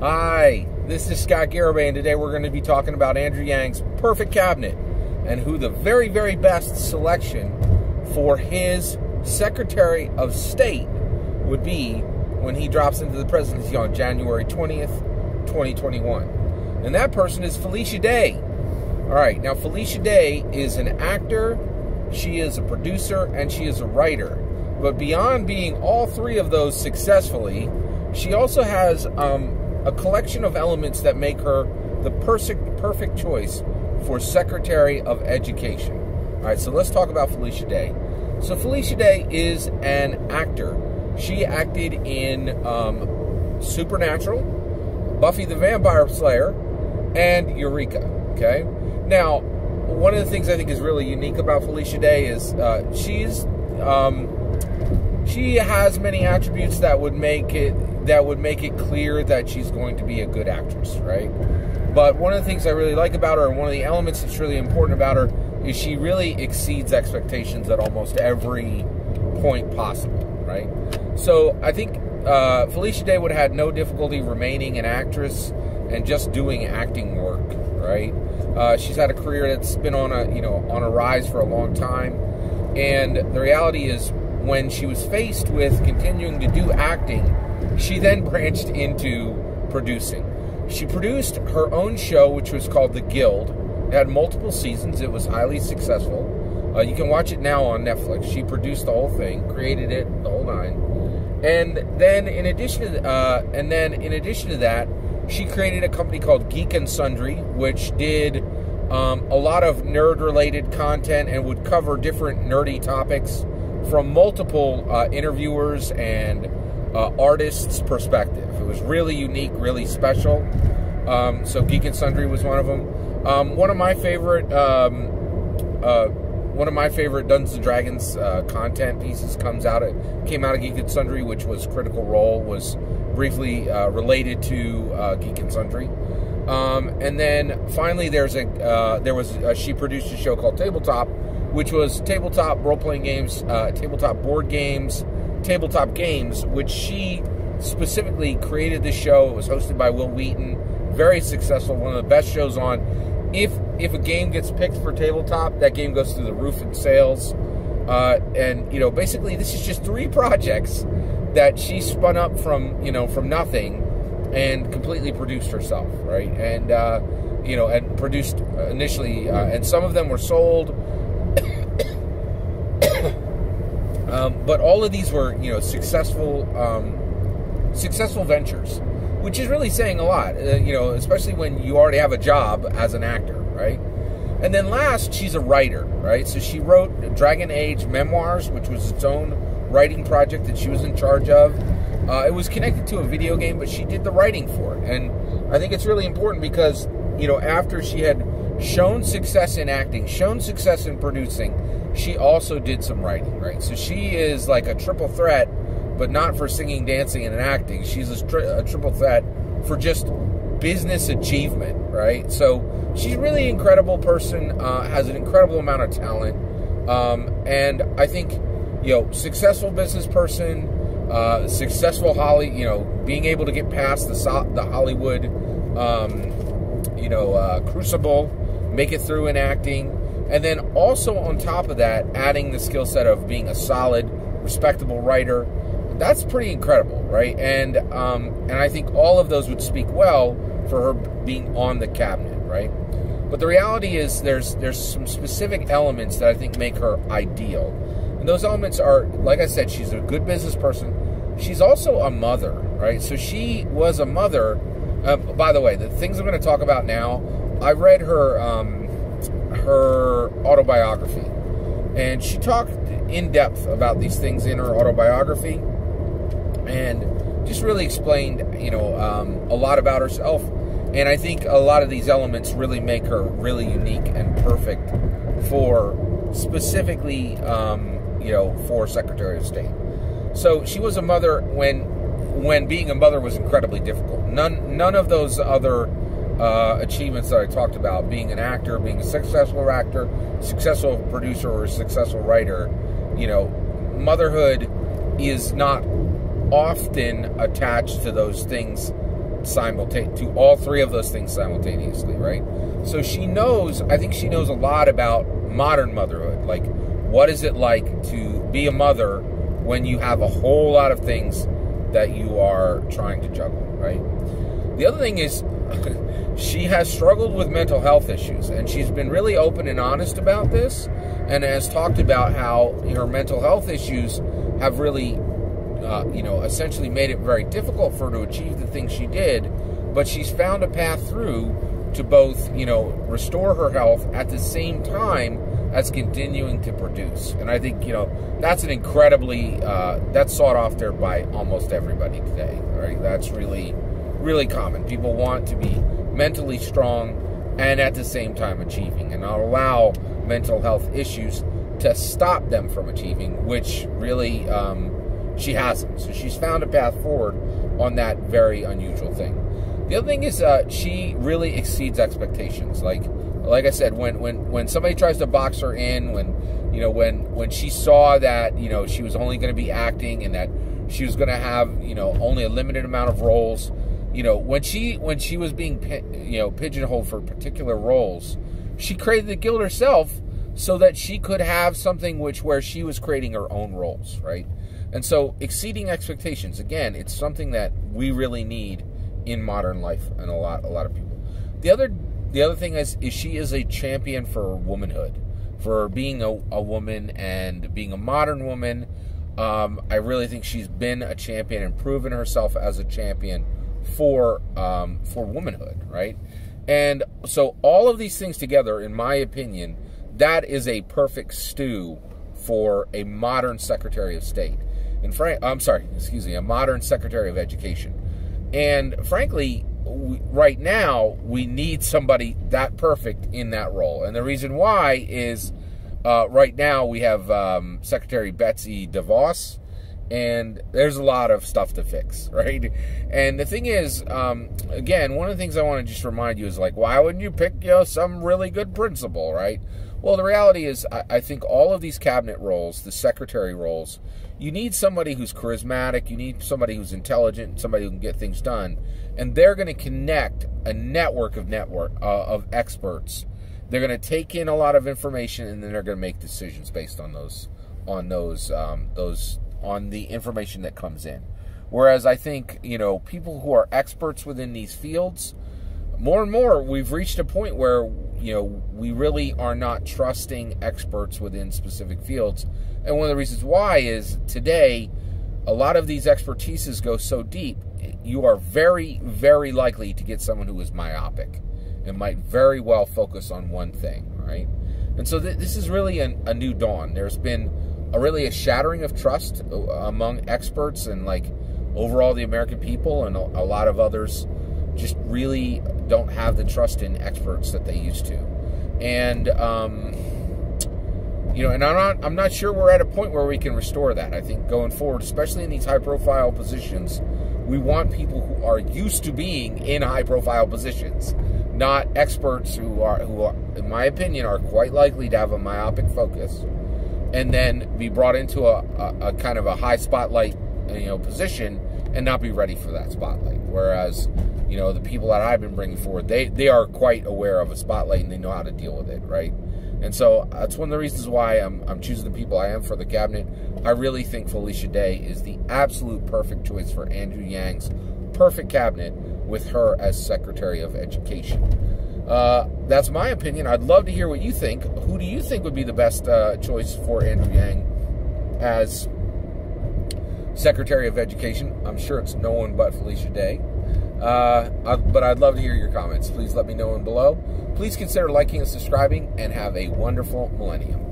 Hi, this is Scott Garibay, and today we're going to be talking about Andrew Yang's perfect cabinet and who the very, very best selection for his Secretary of State would be when he drops into the presidency on January 20th, 2021. And that person is Felicia Day. All right, now Felicia Day is an actor, she is a producer, and she is a writer. But beyond being all three of those successfully, she also has um, a collection of elements that make her the perfect, perfect choice for Secretary of Education. All right, so let's talk about Felicia Day. So Felicia Day is an actor. She acted in um, Supernatural, Buffy the Vampire Slayer, and Eureka. Okay. Now, one of the things I think is really unique about Felicia Day is uh, she's um, she has many attributes that would make it that would make it clear that she's going to be a good actress, right? But one of the things I really like about her, and one of the elements that's really important about her, is she really exceeds expectations at almost every point possible, right? So I think uh, Felicia Day would have had no difficulty remaining an actress and just doing acting work, right? Uh, she's had a career that's been on a you know on a rise for a long time, and the reality is when she was faced with continuing to do acting she then branched into producing. She produced her own show, which was called The Guild. It had multiple seasons. It was highly successful. Uh, you can watch it now on Netflix. She produced the whole thing, created it, the whole nine. And then, in addition to, uh, and then in addition to that, she created a company called Geek and Sundry, which did um, a lot of nerd-related content and would cover different nerdy topics from multiple uh, interviewers and uh, artist's perspective. It was really unique, really special. Um, so Geek and Sundry was one of them. Um, one of my favorite, um, uh, one of my favorite Dungeons and Dragons uh, content pieces comes out. It came out of Geek and Sundry, which was Critical Role, was briefly uh, related to uh, Geek and Sundry. Um, and then finally, there's a uh, there was a, she produced a show called Tabletop, which was tabletop role playing games, tabletop board games tabletop games, which she specifically created this show. It was hosted by Wil Wheaton. Very successful, one of the best shows on. If if a game gets picked for tabletop, that game goes through the roof in sales. Uh, and you know, basically, this is just three projects that she spun up from you know from nothing and completely produced herself, right? And uh, you know, and produced initially, uh, and some of them were sold um, but all of these were, you know, successful, um, successful ventures, which is really saying a lot. Uh, you know, especially when you already have a job as an actor, right? And then last, she's a writer, right? So she wrote Dragon Age Memoirs, which was its own writing project that she was in charge of. Uh, it was connected to a video game, but she did the writing for it. And I think it's really important because, you know, after she had shown success in acting, shown success in producing, she also did some writing, right? So she is like a triple threat, but not for singing, dancing, and acting. She's a, tri- a triple threat for just business achievement, right? So she's really incredible person, uh, has an incredible amount of talent, um, and I think you know, successful business person, uh, successful Holly, you know, being able to get past the the Hollywood, um, you know, uh, crucible, make it through in acting and then also on top of that, adding the skill set of being a solid, respectable writer. That's pretty incredible, right? And um, and I think all of those would speak well for her being on the cabinet, right? But the reality is, there's there's some specific elements that I think make her ideal, and those elements are, like I said, she's a good business person. She's also a mother, right? So she was a mother. Uh, by the way, the things I'm going to talk about now, I read her. Um, her autobiography. And she talked in depth about these things in her autobiography and just really explained, you know, um, a lot about herself. And I think a lot of these elements really make her really unique and perfect for specifically, um, you know, for Secretary of State. So she was a mother when when being a mother was incredibly difficult. None none of those other uh, achievements that I talked about being an actor, being a successful actor, successful producer, or a successful writer. You know, motherhood is not often attached to those things simultaneous to all three of those things simultaneously, right? So she knows. I think she knows a lot about modern motherhood. Like, what is it like to be a mother when you have a whole lot of things that you are trying to juggle, right? The other thing is. she has struggled with mental health issues, and she's been really open and honest about this, and has talked about how her mental health issues have really, uh, you know, essentially made it very difficult for her to achieve the things she did. But she's found a path through to both, you know, restore her health at the same time as continuing to produce. And I think, you know, that's an incredibly, uh, that's sought after by almost everybody today, right? That's really, really common. People want to be mentally strong and at the same time achieving and not allow mental health issues to stop them from achieving, which really um, she hasn't. So she's found a path forward on that very unusual thing. The other thing is uh, she really exceeds expectations. Like like I said, when when when somebody tries to box her in, when you know when when she saw that you know she was only going to be acting and that she was going to have you know only a limited amount of roles, you know when she when she was being you know pigeonholed for particular roles, she created the guild herself so that she could have something which where she was creating her own roles, right? And so exceeding expectations, again, it's something that we really need in modern life and a lot a lot of people. The other the other thing is is she is a champion for womanhood, for being a, a woman and being a modern woman. Um, I really think she's been a champion and proven herself as a champion for um, for womanhood, right? And so all of these things together, in my opinion, that is a perfect stew for a modern Secretary of State. And frank, I'm sorry, excuse me, a modern Secretary of Education. And frankly, we, right now we need somebody that perfect in that role. And the reason why is uh, right now we have um, Secretary Betsy DeVos, and there's a lot of stuff to fix, right? And the thing is, um, again, one of the things I want to just remind you is like, why wouldn't you pick you know some really good principal, right? Well, the reality is, I, I think all of these cabinet roles, the secretary roles, you need somebody who's charismatic, you need somebody who's intelligent, somebody who can get things done, and they're going to connect a network of network uh, of experts. They're going to take in a lot of information, and then they're going to make decisions based on those on those um, those on the information that comes in. Whereas I think you know people who are experts within these fields more and more we've reached a point where you know we really are not trusting experts within specific fields. And one of the reasons why is today a lot of these expertises go so deep you are very very likely to get someone who is myopic and might very well focus on one thing right? And so th this is really an, a new dawn. There's been a really a shattering of trust uh, among experts and like overall the american people and a, a lot of others just really don't have the trust in experts that they used to. And um, you know, and I'm not I'm not sure we're at a point where we can restore that. I think going forward, especially in these high profile positions, we want people who are used to being in high profile positions, not experts who are who are, in my opinion are quite likely to have a myopic focus and then be brought into a, a, a kind of a high spotlight you know position and not be ready for that spotlight. Whereas you know, the people that I've been bringing forward, they, they are quite aware of a spotlight and they know how to deal with it, right? And so that's one of the reasons why I'm, I'm choosing the people I am for the cabinet. I really think Felicia Day is the absolute perfect choice for Andrew Yang's perfect cabinet with her as Secretary of Education. Uh, that's my opinion. I'd love to hear what you think. Who do you think would be the best uh, choice for Andrew Yang as Secretary of Education? I'm sure it's no one but Felicia Day. Uh, but I'd love to hear your comments. Please let me know in below. Please consider liking and subscribing, and have a wonderful millennium.